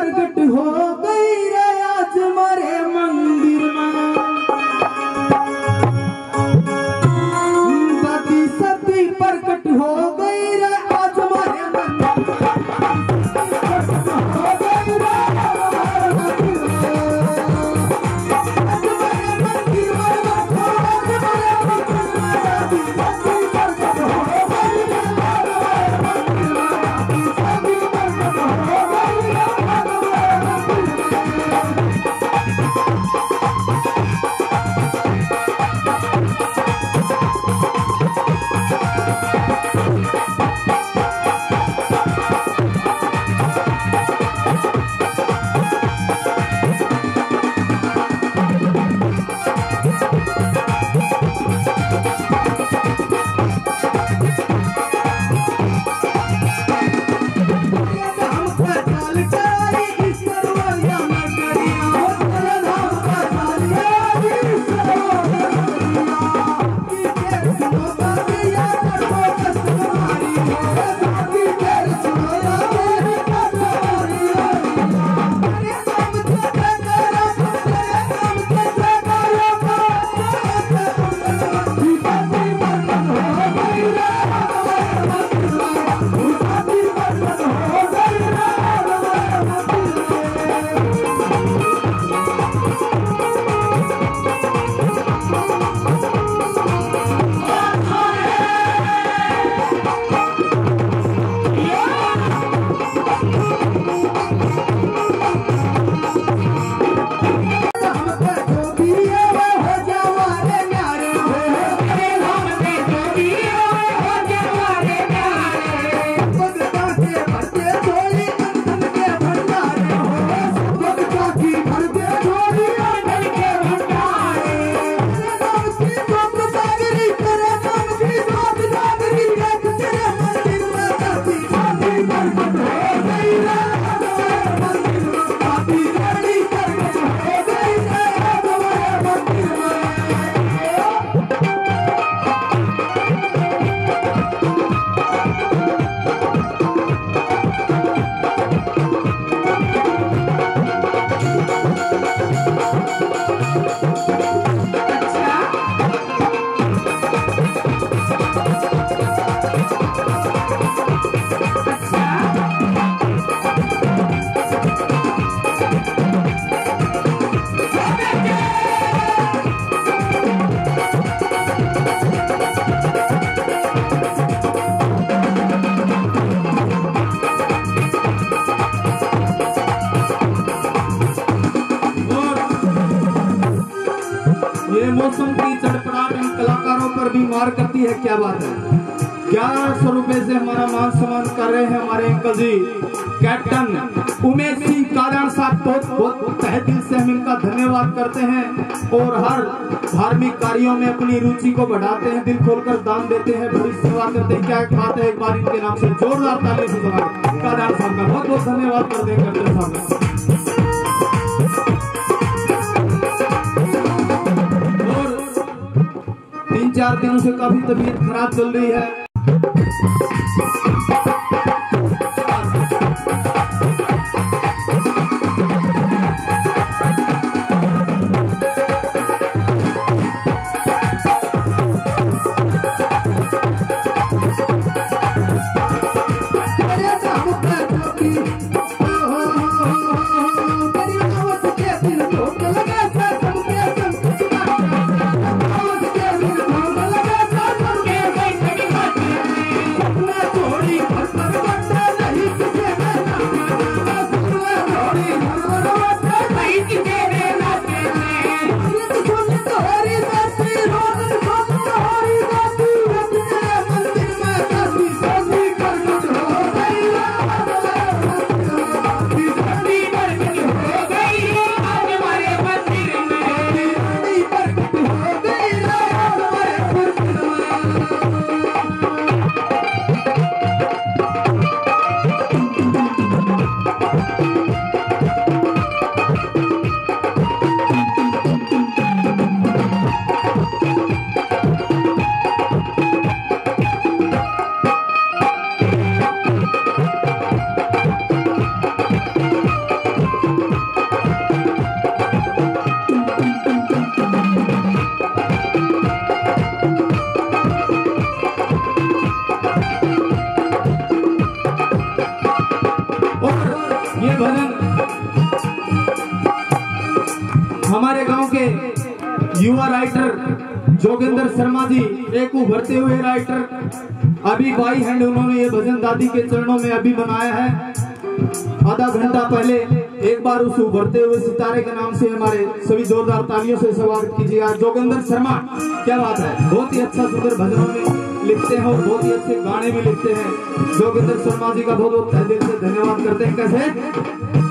प्रकट हो। मौसम की चड़पड़ाहट इन कलाकारों पर भी मार करती है, क्या बात है? ग्यारह सौ रुपए से हमारा मान सम्मान कर रहे हैं हमारे अंकल जी। कैप्टन उमेश सिंह कादर साहब, बहुत बहुत तहे दिल से हम इनका धन्यवाद करते हैं और हर धार्मिक कार्यों में अपनी रुचि को बढ़ाते हैं, दिल खोलकर दान देते हैं बड़ी सेवा करते हैं। क्या बात है, एक बार इनके नाम से जोरदार ताली से सवाल साहब का बहुत बहुत धन्यवाद करते हैं, कैप्टन साहब चार दिनों से काफ़ी तबीयत खराब चल रही है। युवा राइटर जोगिंदर शर्मा जी, एक उभरते हुए राइटर। अभी बाई हैंड उन्होंने ये भजन दादी के चरणों में अभी बनाया है। आधा घंटा पहले एक बार उस उभरते हुए सितारे के नाम से हमारे सभी जोरदार तालियों से स्वागत कीजिएगा जोगिंदर शर्मा। क्या बात है? बहुत ही अच्छा सुंदर भजनों में लिखते हैं और बहुत ही अच्छे गाने भी लिखते हैं। जोगिंदर शर्मा जी का बहुत बहुत दिल से धन्यवाद करते हैं। कैसे?